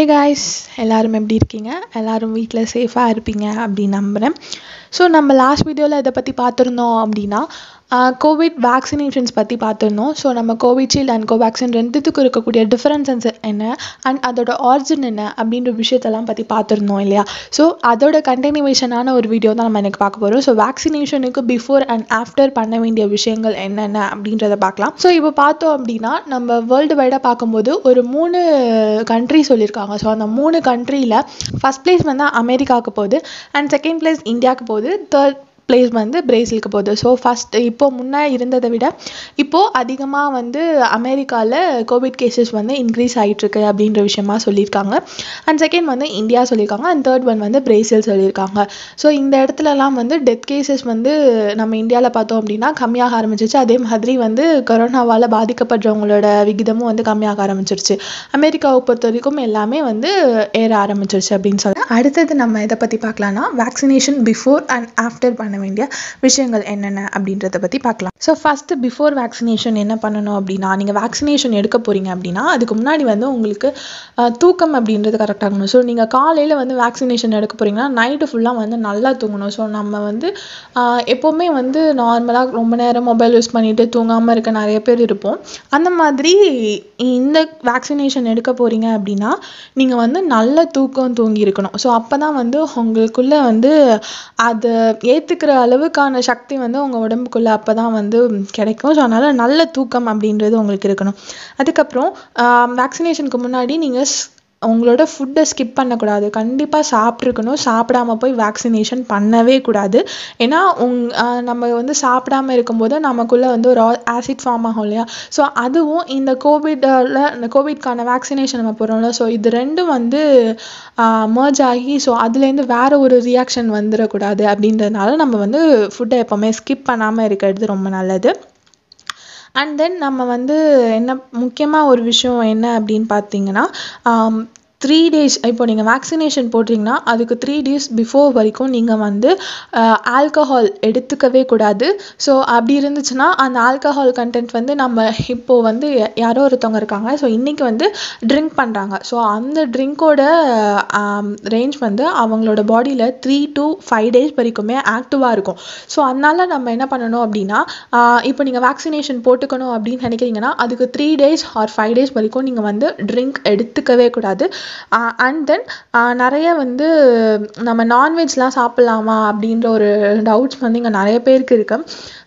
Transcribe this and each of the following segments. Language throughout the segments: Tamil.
ஹே காய்ஸ் எல்லாரும் எப்படி இருக்கீங்க? எல்லாரும் வீட்டில் சேஃபாக இருப்பீங்க அப்படின்னு நம்புகிறேன் ஸோ நம்ம லாஸ்ட் வீடியோவில் இதை பற்றி பார்த்துருந்தோம் அப்படின்னா கோவிட் வேக்சினேஷன்ஸ் பற்றி பார்த்துருந்தோம். ஸோ நம்ம கோவிஷீல்டு அண்ட் கோவேக்சின் ரெண்டுத்துக்கும் இருக்கக்கூடிய டிஃப்ரென்சன்ஸ் என்ன? அண்ட் அதோட ஆரிஜின் என்ன? அப்படின்ற விஷயத்தெல்லாம் பற்றி பார்த்துருந்தோம் இல்லையா? ஸோ அதோட கண்டினியூவேஷனான ஒரு வீடியோ தான் நம்ம எனக்கு பார்க்க போகிறோம் ஸோ வேக்சினேஷனுக்கு பிஃபோர் அண்ட் ஆஃப்டர் பண்ண வேண்டிய விஷயங்கள் என்னென்ன அப்படின்றத பார்க்கலாம். ஸோ இப்போ பார்த்தோம் அப்படின்னா நம்ம வேர்ல்டு வைடாக பார்க்கும்போது ஒரு மூணு கண்ட்ரி சொல்லியிருக்காங்க. ஸோ அந்த மூணு கண்ட்ரியில் ஃபஸ்ட் பிளேஸ் வந்து அமெரிக்காவுக்கு போகுது. அண்ட் செகண்ட் பிளேஸ் இந்தியாவுக்கு போகுது. தேர்ட் பிளேஸ் வந்து பிரேசிலுக்கு போகுது. ஸோ ஃபஸ்ட் இப்போ முன்னே இருந்ததை விட இப்போது அதிகமாக வந்து அமெரிக்காவில் கோவிட் கேசஸ் வந்து இன்க்ரீஸ் ஆகிட்டுருக்கு அப்படின்ற விஷயமா சொல்லியிருக்காங்க. அண்ட் செகண்ட் வந்து இந்தியா சொல்லியிருக்காங்க. அண்ட் தேர்ட் ஒன் வந்து பிரேசில் சொல்லியிருக்காங்க. ஸோ இந்த இடத்துலலாம் வந்து டெத் கேசஸ் வந்து நம்ம இந்தியாவில் பார்த்தோம் அப்படின்னா கம்மியாக ஆரம்பிச்சிச்சு அதே மாதிரி வந்து கொரோனாவால் பாதிக்கப்படுறவங்களோட விகிதமும் வந்து கம்மியாக ஆரம்பிச்சிருச்சு. அமெரிக்காவை பொறுத்த வரைக்கும் எல்லாமே வந்து ஏற ஆரம்பிச்சிருச்சு அப்படின்னு சொல்லி அடுத்தது நம்ம எதை பற்றி பார்க்கலாம்னா வேக்சினேஷன் பிஃபோர் அண்ட் ஆஃப்டர் பண்ண வேண்டிய விஷயங்கள் என்னென்ன அப்படின்றத பற்றி பார்க்கலாம். ஸோ ஃபஸ்ட்டு பிஃபோர் வேக்சினேஷன் என்ன பண்ணணும் அப்படின்னா நீங்கள் வேக்சினேஷன் எடுக்க போகிறீங்க அப்படின்னா அதுக்கு முன்னாடி வந்து உங்களுக்கு தூக்கம் அப்படின்றது கரெக்டாக இருக்கணும். ஸோ நீங்கள் காலையில் வந்து வேக்சினேஷன் எடுக்க போகிறீங்கன்னா நைட்டு ஃபுல்லாக வந்து நல்லா தூங்கணும். ஸோ நம்ம வந்து எப்போவுமே வந்து நார்மலாக ரொம்ப நேரம் மொபைல் யூஸ் பண்ணிவிட்டு தூங்காமல் இருக்க நிறைய பேர் இருப்போம். அந்த மாதிரி இந்த வேக்சினேஷன் எடுக்க போகிறீங்க அப்படின்னா நீங்கள் வந்து நல்ல தூக்கம் தூங்கி இருக்கணும். ஸோ அப்போ தான் வந்து உங்களுக்குள்ளே வந்து அதை ஏற்றுக்கிற அளவுக்கான சக்தி வந்து உங்கள் உடம்புக்குள்ளே அப்போ தான் வந்து கிடைக்கும். ஸோ அதனால் நல்ல தூக்கம் அப்படின்றது உங்களுக்கு இருக்கணும். அதுக்கப்புறம் வேக்சினேஷனுக்கு முன்னாடி நீங்கள் உங்களோட ஃபுட்டை ஸ்கிப் பண்ணக்கூடாது. கண்டிப்பாக சாப்பிட்ருக்கணும் சாப்பிடாம போய் வேக்சினேஷன் பண்ணவே கூடாது. ஏன்னா உங் நம்ம வந்து சாப்பிடாம இருக்கும்போது நமக்குள்ளே வந்து ஒரு ஆசிட் ஃபார்ம் ஆகும் இல்லையா? ஸோ அதுவும் இந்த கோவிட்டில் இந்த கோவிட்கான வேக்சினேஷன் நம்ம போகிறோம்ல ஸோ இது ரெண்டும் வந்து மர்ஜ் ஆகி ஸோ அதுலேருந்து வேறு ஒரு ரியாக்ஷன் வந்துடக்கூடாது. அப்படின்றதுனால நம்ம வந்து ஃபுட்டை எப்போவுமே ஸ்கிப் பண்ணாமல் இருக்கிறது ரொம்ப நல்லது. அண்ட் தென் நம்ம வந்து என்ன முக்கியமாக ஒரு விஷயம் என்ன அப்படின்னு பார்த்தீங்கன்னா த்ரீ டேஸ் இப்போ நீங்கள் வேக்சினேஷன் போட்டிங்கன்னா அதுக்கு த்ரீ டேஸ் பிஃபோர் வரைக்கும் நீங்கள் வந்து ஆல்கஹால் எடுத்துக்கவே கூடாது. ஸோ அப்படி இருந்துச்சுன்னா அந்த ஆல்கஹால் கண்டென்ட் வந்து நம்ம இப்போது வந்து யாரோ ஒருத்தவங்க இருக்காங்க. ஸோ இன்றைக்கி வந்து ட்ரிங்க் பண்ணுறாங்க ஸோ அந்த ட்ரிங்க்கோட ரேஞ்ச் வந்து அவங்களோட பாடியில் த்ரீ டு ஃபைவ் டேஸ் வரைக்குமே ஆக்டிவாக இருக்கும். ஸோ அதனால் நம்ம என்ன பண்ணணும் அப்படின்னா இப்போ நீங்கள் வேக்சினேஷன் போட்டுக்கணும் அப்படின்னு நினைக்கிறீங்கன்னா அதுக்கு three days or five days வரைக்கும் நீங்கள் வந்து ட்ரிங்க் எடுத்துக்கவே கூடாது. அண்ட் தென் நிறைய வந்து நம்ம நான்வெஜ்லாம் சாப்பிட்லாமா அப்படின்ற ஒரு டவுட்ஸ் வந்து இங்கே நிறைய பேருக்கு இருக்கு.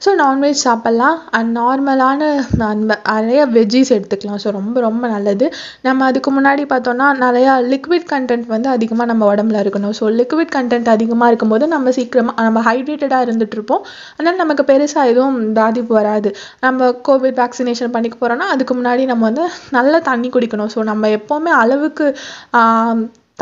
ஸோ நான்வெஜ் சாப்பிட்லாம். அண்ட் நார்மலான நிறைய வெஜ்ஜீஸ் எடுத்துக்கலாம். ஸோ ரொம்ப ரொம்ப நல்லது. நம்ம அதுக்கு முன்னாடி பார்த்தோன்னா நிறையா லிக்விட் கண்டென்ட் வந்து அதிகமாக நம்ம உடம்புல இருக்கணும். ஸோ லிக்விட் கண்டென்ட் அதிகமாக இருக்கும்போது நம்ம சீக்கிரமாக நம்ம ஹைட்ரேட்டடாக இருந்துட்டு இருப்போம். அதனால் நமக்கு பெருசாக எதுவும் பாதிப்பு வராது. நம்ம கோவிட் வேக்சினேஷன் பண்ணிக்க போகிறோன்னா அதுக்கு முன்னாடி நம்ம வந்து நல்லா தண்ணி குடிக்கணும். ஸோ நம்ம எப்போவுமே அளவுக்கு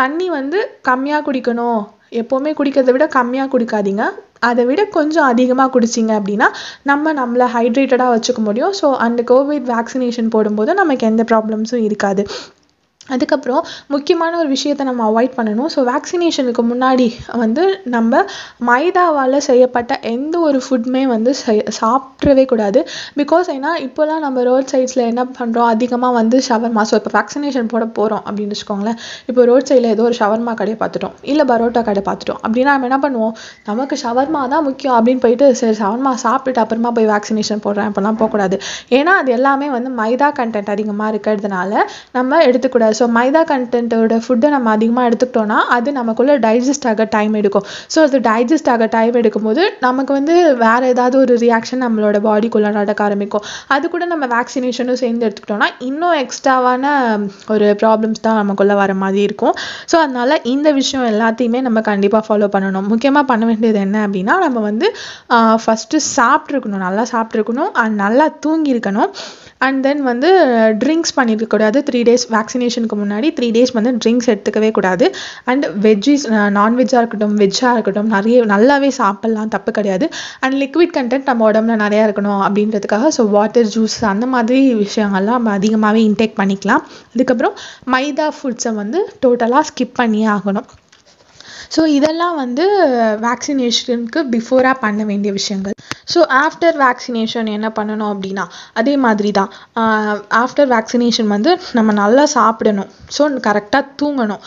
தண்ணி வந்து கம்மியாக குடிக்கணும். எப்போவுமே குடிக்கிறதை விட கம்மியாக குடிக்காதீங்க. அதை விட கொஞ்சம் அதிகமாக குடிச்சிங்க அப்படின்னா நம்ம நம்மளை ஹைட்ரேட்டடாக வச்சுக்க முடியும். ஸோ அந்த கோவிட் வேக்சினேஷன் போடும்போது நமக்கு எந்த ப்ராப்ளம்ஸும் இருக்காது. அதுக்கப்புறம் முக்கியமான ஒரு விஷயத்தை நம்ம அவாய்ட் பண்ணணும். ஸோ வேக்சினேஷனுக்கு முன்னாடி வந்து நம்ம மைதாவால் செய்யப்பட்ட எந்த ஒரு ஃபுட்டுமே வந்து செய் சாப்பிட்றவே கூடாது. பிகாஸ் ஏன்னா இப்போலாம் நம்ம ரோட் சைட்ஸில் என்ன பண்ணுறோம் அதிகமாக வந்து ஷவர்மா ஸோ இப்போ வேக்சினேஷன் போட போகிறோம் அப்படின்னு வச்சுக்கோங்களேன். இப்போ ரோட் சைடில் ஏதோ ஒரு ஷவர்மா கடையை பார்த்துட்டோம். இல்லை பரோட்டா கடை பார்த்துட்டோம். அப்படின்னா நம்ம என்ன பண்ணுவோம்? நமக்கு ஷவர்மா தான் முக்கியம் அப்படின்னு போயிட்டு சரி ஷவர்மா சாப்பிட்டுட்டு அப்புறமா போய் வேக்சினேஷன் போடுறேன். அப்படிலாம் போகக்கூடாது. ஏன்னா அது எல்லாமே வந்து மைதா கண்டென்ட் அதிகமாக இருக்கிறதுனால நம்ம எடுத்துக்கூடாது. ஸோ மைதா கண்டென்ட்டோட ஃபுட்டை நம்ம அதிகமாக எடுத்துக்கிட்டோம்னா அது நமக்குள்ளே டைஜஸ்ட் ஆக டைம் எடுக்கும். ஸோ அது டைஜஸ்ட் ஆக டைம் எடுக்கும்போது நமக்கு வந்து வேறு ஏதாவது ஒரு ரியாக்ஷன் நம்மளோட பாடிக்குள்ளே நடக்க ஆரம்பிக்கும். அது கூட நம்ம வேக்சினேஷனும் சேர்ந்து எடுத்துக்கிட்டோம்னா இன்னும் எக்ஸ்ட்ராவான ஒரு ப்ராப்ளம்ஸ் தான் நமக்குள்ளே வர மாதிரி இருக்கும். ஸோ அதனால இந்த விஷயம் எல்லாத்தையுமே நம்ம கண்டிப்பாக ஃபாலோ பண்ணணும். முக்கியமாக பண்ண வேண்டியது என்ன அப்படின்னா நம்ம வந்து ஃபஸ்ட்டு சாப்பிட்ருக்கணும் நல்லா சாப்பிட்ருக்கணும் அண்ட் நல்லா தூங்கியிருக்கணும். அண்ட் தென் வந்து uh, ட்ரிங்க்ஸ் பண்ணியிருக்க கூடாது த்ரீ டேஸ் வேக்சினேஷனுக்கு முன்னாடி த்ரீ டேஸ் வந்து ட்ரிங்க்ஸ் எடுத்துக்கவே கூடாது. அண்ட் வெஜ்ஜீஸ் நான்வெஜ்ஜாக இருக்கட்டும் வெஜ்ஜாக இருக்கட்டும் நிறைய நல்லாவே சாப்பிட்லாம் தப்பு கிடையாது. அண்ட் லிக்விட் கண்டென்ட் நம்ம உடம்புல நிறையா இருக்கணும் அப்படின்றதுக்காக ஸோ வாட்டர் ஜூஸ் அந்த மாதிரி விஷயங்கள்லாம் நம்ம அதிகமாகவே இன்டேக் பண்ணிக்கலாம். அதுக்கப்புறம் மைதா ஃபுட்ஸை வந்து டோட்டலாக ஸ்கிப் பண்ணியே ஆகணும். ஸோ இதெல்லாம் வந்து வேக்சினேஷனுக்கு பிஃபோராக பண்ண வேண்டிய விஷயங்கள். ஸோ ஆஃப்டர் வேக்சினேஷன் என்ன பண்ணணும் அப்படின்னா அதே மாதிரி தான் ஆஃப்டர் வேக்சினேஷன் வந்து நம்ம நல்லா சாப்பிடணும். ஸோ கரெக்டாக தூங்கணும்.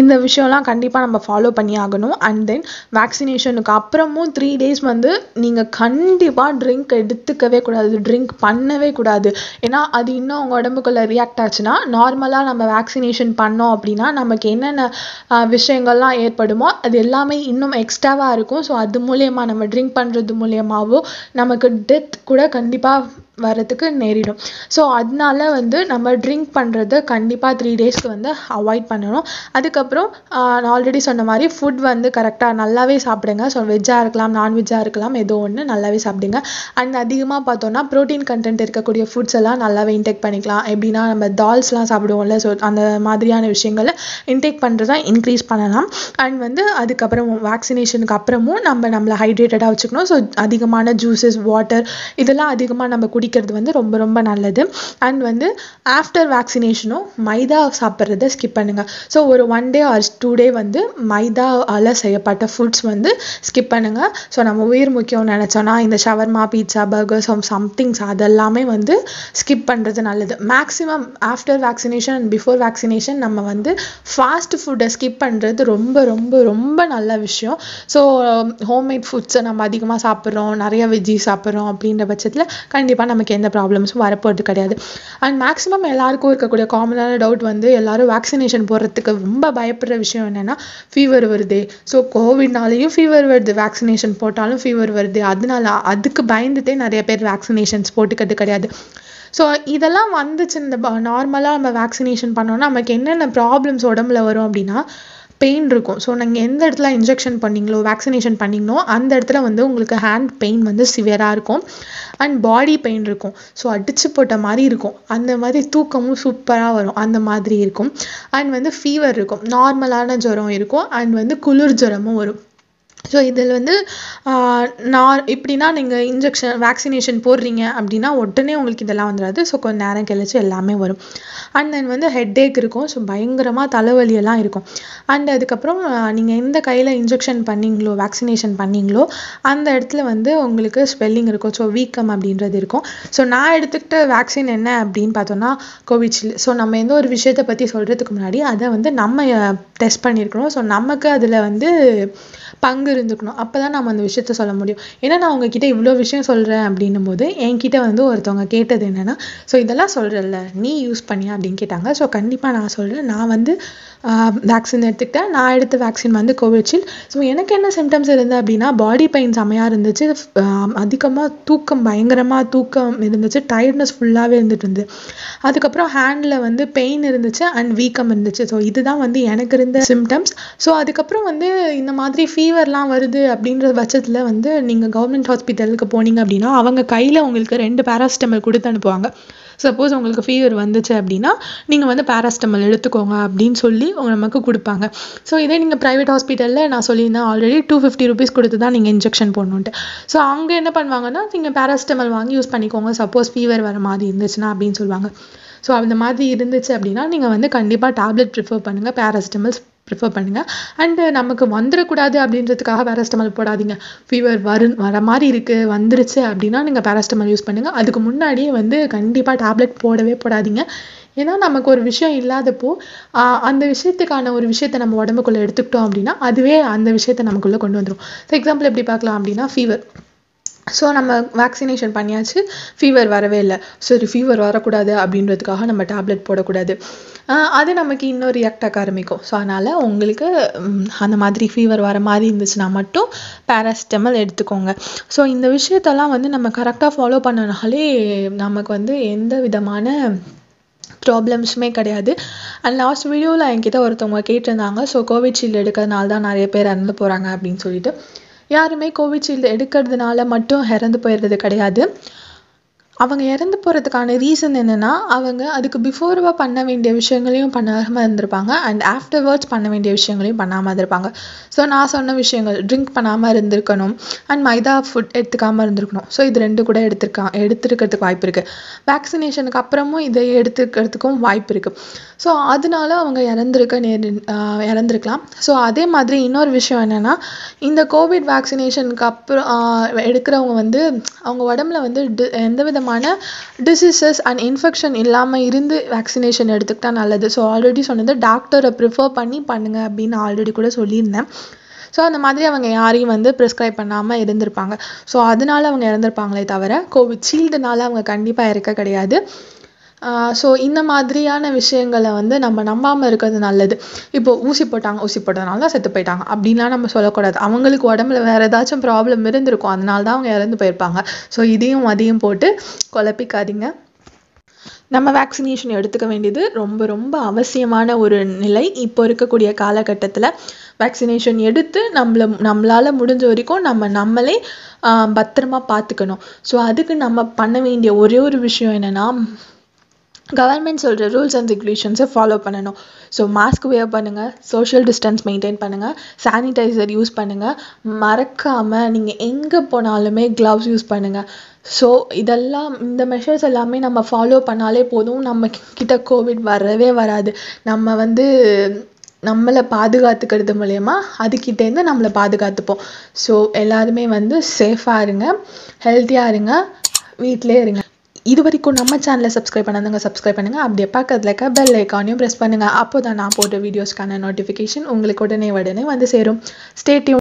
இந்த விஷயம்லாம் கண்டிப்பாக நம்ம ஃபாலோ பண்ணி ஆகணும். அண்ட் தென் வேக்சினேஷனுக்கு அப்புறமும் த்ரீ டேஸ் வந்து நீங்கள் கண்டிப்பாக ட்ரிங்க் எடுத்துக்கவே கூடாது. ட்ரிங்க் பண்ணவே கூடாது. ஏன்னா அது இன்னும் உங்கள் உடம்புக்குள்ளே ரியாக்ட் ஆச்சுன்னா நார்மலாக நம்ம வேக்சினேஷன் பண்ணோம் அப்படின்னா நமக்கு என்னென்ன விஷயங்கள்லாம் ஏற்படுமோ அது எல்லாமே இன்னும் எக்ஸ்ட்ராவாக இருக்கும். ஸோ அது மூலயமா நம்ம ட்ரிங்க் பண்ணுறது மூலயமாவோ நமக்கு டெத் கூட கண்டிப்பாக வரதுக்கு நேரிடும். ஸோ அதனால வந்து நம்ம ட்ரிங்க் பண்ணுறத கண்டிப்பாக த்ரீ டேஸ்க்கு வந்து அவாய்ட் பண்ணணும். அதுக்கப்புறம் நான் ஆல்ரெடி சொன்ன மாதிரி ஃபுட் வந்து கரெக்டாக நல்லாவே சாப்பிடுங்க. ஸோ வெஜ்ஜாக இருக்கலாம் நான்வெஜ்ஜாக இருக்கலாம் ஏதோ ஒன்று நல்லாவே சாப்பிடுங்க. அண்ட் அதிகமாக பார்த்தோன்னா ப்ரோட்டீன் கண்டென்ட் இருக்கக்கூடிய ஃபுட்ஸ் எல்லாம் நல்லாவே இன்டேக் பண்ணிக்கலாம். எப்படின்னா நம்ம தால்ஸ்லாம் சாப்பிடுவோம்ல ஸோ அந்த மாதிரியான விஷயங்களை இன்டேக் பண்ணுறதா இன்க்ரீஸ் பண்ணலாம். அண்ட் வந்து அதுக்கப்புறம் வேக்சினேஷனுக்கு அப்புறமும் நம்ம நம்மளை ஹைட்ரேட்டடாக வச்சுக்கணும். ஸோ அதிகமான ஜூஸஸ் வாட்டர் இதெல்லாம் அதிகமாக நம்ம குடிக்கிறது வந்து ரொம்ப ரொம்ப நல்லது. அண்ட் வந்து ஆஃப்டர் வேக்சினேஷனும் மைதா சாப்பிட்றத ஸ்கிப் பண்ணுங்கள் ஸோ ஒரு one day or two day வந்து மைதாவால் செய்யப்பட்ட ஃபுட்ஸ் வந்து ஸ்கிப் பண்ணுங்கள் ஸோ நம்ம உயிர் முக்கியம் நினச்சோன்னா இந்த ஷவர்மா பீட்சா பர்கர்ஸ் சம்திங்ஸ் அதெல்லாமே வந்து ஸ்கிப் பண்ணுறது நல்லது. Maximum after vaccination and before vaccination நம்ம வந்து ஃபாஸ்ட் ஃபுட்டை ஸ்கிப் பண்ணுறது ரொம்ப ரொம்ப ரொம்ப நல்ல விஷயம். ஸோ ஹோம்மேட் ஃபுட்ஸை நம்ம அதிகமாக சாப்பிட்றோம் நிறைய வெஜ்ஜி சாப்பிட்றோம் அப்படின்ற பட்சத்தில் கண்டிப்பாக நமக்கு எந்த ப்ராப்ளம்ஸும் வரப்போகிறது கிடையாது. அண்ட் மேக்ஸிமம் எல்லாருக்கும் இருக்கக்கூடிய காமனான டவுட் வந்து எல்லாரும் வேக்சினேஷன் போடுறதுக்கு ரொம்ப பயப்படுற விஷயம் என்னென்னா ஃபீவர் வருது. ஸோ கோவிட்னாலேயும் ஃபீவர் வருது வேக்சினேஷன் போட்டாலும் ஃபீவர் வருது. அதனால அதுக்கு பயந்துட்டே நிறைய பேர் வேக்சினேஷன்ஸ் போட்டுக்கிறது கிடையாது. ஸோ இதெல்லாம் வந்துச்சு இந்த நார்மலாக நம்ம வேக்சினேஷன் பண்ணோம்னா நமக்கு என்னென்ன ப்ராப்ளம்ஸ் உடம்புல வரும் அப்படின்னா பெயின் இருக்கும். ஸோ நீங்கள் எந்த இடத்துல இன்ஜெக்ஷன் பண்ணீங்களோ வேக்சினேஷன் பண்ணீங்களோ அந்த இடத்துல வந்து உங்களுக்கு ஹேண்ட் பெயின் வந்து சிவியராக இருக்கும். அண்ட் பாடி பெயின் இருக்கும். ஸோ அடிச்சு போட்ட மாதிரி இருக்கும். அந்த மாதிரி தூக்கமும் சூப்பராக வரும். அந்த மாதிரி இருக்கும். அண்ட் வந்து ஃபீவர் இருக்கும். நார்மலான ஜுரம் இருக்கும். அண்ட் வந்து குளிர் ஜுரமும் வரும். ஸோ இதில் வந்து நான் இப்படின்னா நீங்கள் இன்ஜெக்ஷன் வேக்சினேஷன் போடுறீங்க அப்படின்னா உடனே உங்களுக்கு இதெல்லாம் வந்துடாது ஸோ கொஞ்சம் நேரம் கழிச்சு எல்லாமே வரும். அண்ட் தென் வந்து ஹெட்டேக் இருக்கும். ஸோ பயங்கரமாக தலைவலி எல்லாம் இருக்கும். அண்ட் அதுக்கப்புறம் நீங்கள் எந்த கையில் இன்ஜெக்ஷன் பண்ணீங்களோ வேக்சினேஷன் பண்ணீங்களோ அந்த இடத்துல வந்து உங்களுக்கு ஸ்பெல்லிங் இருக்கும். ஸோ வீக்கம் அப்படின்றது இருக்கும். ஸோ நான் எடுத்துக்கிட்ட வேக்சின் என்ன அப்படின்னு பார்த்தோன்னா கோவிஷீல்டு ஸோ நம்ம எந்த ஒரு விஷயத்தை பற்றி சொல்கிறதுக்கு முன்னாடி அதை வந்து நம்ம டெஸ்ட் பண்ணியிருக்கணும் ஸோ நமக்கு அதில் வந்து பங்கு இருந்துக்கணும் அப்போ தான் நம்ம அந்த விஷயத்த சொல்ல முடியும். ஏன்னா நான் உங்ககிட்ட இவ்வளோ விஷயம் சொல்கிறேன் அப்படின்னும் போது என்கிட்ட வந்து ஒருத்தவங்க கேட்டது என்னென்னா ஸோ இதெல்லாம் சொல்கிறல்ல நீ யூஸ் பண்ணியா? அப்படின்னு கேட்டாங்க. ஸோ கண்டிப்பாக நான் சொல்கிறேன் நான் வந்து வேக்சின் எடுத்துக்கிட்டேன். நான் எடுத்த வேக்சின் வந்து கோவிஷீல்டு ஸோ எனக்கு என்ன சிம்டம்ஸ் இருந்தது அப்படின்னா பாடி பெயின் செமையாக இருந்துச்சு. அதிகமாக தூக்கம் பயங்கரமாக தூக்கம் இருந்துச்சு. டயர்ட்னஸ் ஃபுல்லாகவே இருந்துட்டு இருந்து அதுக்கப்புறம் ஹேண்டில் வந்து பெயின் இருந்துச்சு அண்ட் வீக்கம் இருந்துச்சு. ஸோ இதுதான் வந்து எனக்கு இருந்த சிம்டம்ஸ் ஸோ அதுக்கப்புறம் வந்து இந்த மாதிரி ஃபீவர்லாம் வருது அப்படின்ற பட்சத்தில் வந்து நீங்கள் கவர்மெண்ட் ஹாஸ்பிட்டலுக்கு போனீங்க அப்படின்னா அவங்க கையில் உங்களுக்கு ரெண்டு பேராசிட்டமல் கொடுத்து அனுப்புவாங்க. சப்போஸ் உங்களுக்கு ஃபீவர் வந்துச்சு அப்படின்னா நீங்கள் வந்து பேராசிட்டமல் எடுத்துக்கோங்க அப்படின்னு சொல்லி நமக்கு கொடுப்பாங்க. ஸோ இதே நீங்கள் ப்ரைவேட் ஹாஸ்பிட்டலில் நான் சொல்லியிருந்தேன் ஆல்ரெடி டூ ஃபிஃப்டி ருபீஸ் கொடுத்து தான் நீங்கள் இன்ஜெக்ஷன் போடணுன்ட்டு ஸோ அங்கே என்ன பண்ணுவாங்கன்னா நீங்கள் பேராசிட்டமல் வாங்கி யூஸ் பண்ணிக்கோங்க. சப்போஸ் ஃபீவர் வர மாதிரி இருந்துச்சுன்னா அப்படின்னு சொல்லுவாங்க. ஸோ அந்த மாதிரி இருந்துச்சு அப்படின்னா நீங்கள் வந்து கண்டிப்பாக டேப்லெட் ப்ரிஃபர் பண்ணுங்கள் பேராசிட்டமல்ஸ் ப்ரிஃபர் பண்ணுங்கள் அண்டு நமக்கு வந்துடக்கூடாது அப்படின்றதுக்காக பேராசிட்டமல் போடாதீங்க. ஃபீவர் வரு வர மாதிரி இருக்குது வந்துருச்சு அப்படின்னா நீங்கள் பேராசிட்டமல் யூஸ் பண்ணுங்கள் அதுக்கு முன்னாடியே வந்து கண்டிப்பாக டேப்லெட் போடவே போடாதீங்க. ஏன்னா நமக்கு ஒரு விஷயம் இல்லாதப்போ அந்த விஷயத்துக்கான ஒரு விஷயத்தை நம்ம உடம்புக்குள்ளே எடுத்துக்கிட்டோம் அப்படின்னா அதுவே அந்த விஷயத்தை நமக்குள்ளே கொண்டு வந்துடும் ஃபார் எக்ஸாம்பிள் எப்படி பார்க்கலாம் அப்படின்னா ஃபீவர் ஸோ நம்ம வேக்சினேஷன் பண்ணியாச்சு. ஃபீவர் வரவே இல்லை. சரி ஃபீவர் வரக்கூடாது அப்படின்றதுக்காக நம்ம டேப்லெட் போடக்கூடாது. அது நமக்கு இன்னும் ரியாக்ட் ஆக ஆரம்பிக்கும் ஸோ அதனால் உங்களுக்கு அந்த மாதிரி ஃபீவர் வர மாதிரி இருந்துச்சுன்னா மட்டும் பேராசிட்டமல் எடுத்துக்கோங்க. ஸோ இந்த விஷயத்தெல்லாம் வந்து நம்ம கரெக்டாக ஃபாலோ பண்ணனாலே நமக்கு வந்து எந்த விதமான ப்ராப்ளம்ஸுமே கிடையாது. அண்ட் லாஸ்ட் வீடியோவில் என்கிட்ட ஒருத்தவங்க கேட்டிருந்தாங்க. ஸோ கோவிட்ஷீல்டு எடுக்கிறதுனால தான் நிறைய பேர் இறந்து போகிறாங்க அப்படின்னு சொல்லிட்டு. யாருமே கோவிஷீல்டு எடுக்கிறதுனால மட்டும் இறந்து போயிடுறது கிடையாது. அவங்க இறந்து போகிறதுக்கான ரீசன் என்னென்னா அவங்க அதுக்கு பிஃபோர்வாக பண்ண வேண்டிய விஷயங்களையும் பண்ணாமல் இருந்திருப்பாங்க. அண்ட் ஆஃப்டர்வர்ட்ஸ் பண்ண வேண்டிய விஷயங்களையும் பண்ணாமல் இருந்திருப்பாங்க. ஸோ நான் சொன்ன விஷயங்கள் ட்ரிங்க் பண்ணாமல் இருந்திருக்கணும். அண்ட் மைதா ஃபுட் எடுத்துக்காமல் இருந்திருக்கணும். ஸோ இது ரெண்டு கூட எடுத்திருக்கா எடுத்துருக்கிறதுக்கு வாய்ப்பு இருக்குது வேக்சினேஷனுக்கு அப்புறமும் இதை எடுத்துக்கிறதுக்கும் வாய்ப்பு இருக்குது ஸோ அதனால அவங்க இறந்துருக்க நேர் இறந்துருக்கலாம். ஸோ அதே மாதிரி இன்னொரு விஷயம் என்னென்னா இந்த கோவிட் வேக்சினேஷனுக்கு அப்புறம் எடுக்கிறவங்க வந்து அவங்க உடம்புல வந்து எந்த வித விதமான டிசீசஸ் அண்ட் இன்ஃபெக்ஷன் இல்லாமல் இருந்து வேக்சினேஷன் எடுத்துக்கிட்டால் நல்லது. ஸோ ஆல்ரெடி சொன்னது டாக்டரை ப்ரிஃபர் பண்ணி பண்ணுங்க அப்படின்னு ஆல்ரெடி கூட சொல்லியிருந்தேன். ஸோ அந்த மாதிரி அவங்க யாரையும் வந்து ப்ரிஸ்கிரைப் பண்ணாமல் இருந்திருப்பாங்க. ஸோ அதனால அவங்க இறந்துருப்பாங்களே தவிர கோவிட் ஷீல்டுனால அவங்க கண்டிப்பாக இருக்க கிடையாது. ஸோ இந்த மாதிரியான விஷயங்களை வந்து நம்ம நம்பாமல் இருக்கிறது நல்லது. இப்போ ஊசி போட்டாங்க ஊசி போட்டதுனால தான் செத்து போயிட்டாங்க. அப்படின்லாம் நம்ம சொல்லக்கூடாது. அவங்களுக்கு உடம்புல வேறு ஏதாச்சும் ப்ராப்ளம் இருந்திருக்கும். அதனால தான் அவங்க இறந்து போயிருப்பாங்க. ஸோ இதையும் அதையும் போட்டு குழப்பிக்காதீங்க. நம்ம வேக்சினேஷன் எடுத்துக்க வேண்டியது ரொம்ப ரொம்ப அவசியமான ஒரு நிலை. இப்போ இருக்கக்கூடிய காலகட்டத்தில் வேக்சினேஷன் எடுத்து நம்மள நம்மளால் முடிஞ்ச வரைக்கும் நம்ம நம்மளே பத்திரமா பார்த்துக்கணும். ஸோ அதுக்கு நம்ம பண்ண வேண்டிய ஒரே ஒரு விஷயம் என்னென்னா கவர்மெண்ட் சொல்கிற ரூல்ஸ் அண்ட் ரெகுலேஷன்ஸை ஃபாலோ பண்ணணும். ஸோ மாஸ்க் வியர் பண்ணுங்கள் சோஷியல் டிஸ்டன்ஸ் மெயின்டைன் பண்ணுங்கள் சானிடைசர் யூஸ் பண்ணுங்கள் மறக்காமல் நீங்கள் எங்கே போனாலுமே க்ளவ்ஸ் யூஸ் பண்ணுங்கள் ஸோ இதெல்லாம் இந்த மெஷர்ஸ் எல்லாமே நம்ம ஃபாலோ பண்ணாலே போதும். நம்ம கிட்ட கோவிட் வரவே வராது. நம்ம வந்து நம்மளை பாதுகாத்துக்கிறது மூலயமா அதுக்கிட்டேருந்து நம்மளை பாதுகாத்துப்போம். ஸோ எல்லாருமே வந்து சேஃபாக இருங்க ஹெல்த்தியாக இருங்க வீட்டிலே இருங்க. இது வரைக்கும் நம்ம சேனலை சப்ஸ்கிரைப் பண்ணாதவங்க சப்ஸ்கிரைப் பண்ணுங்கள் அப்படியே பக்கத்தில் இருக்க பெல் ஐக்கானையும் ப்ரெஸ் பண்ணுங்கள் அப்போ தான் நான் போட்ட வீடியோஸ்க்கான நோட்டிஃபிகேஷன் உங்களுக்கு உடனே உடனே வந்து சேரும். ஸ்டே